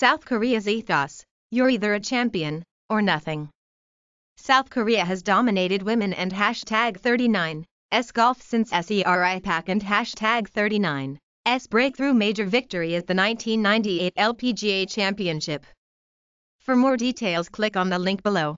South Korea's ethos you're either a champion or nothing. South Korea has dominated women and hashtag 39 S golf since Se Ri Pak and hashtag 39 S breakthrough major victory at the 1998 LPGA Championship. For more details click on the link below.